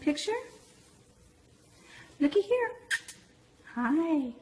picture? Looky here. Hi.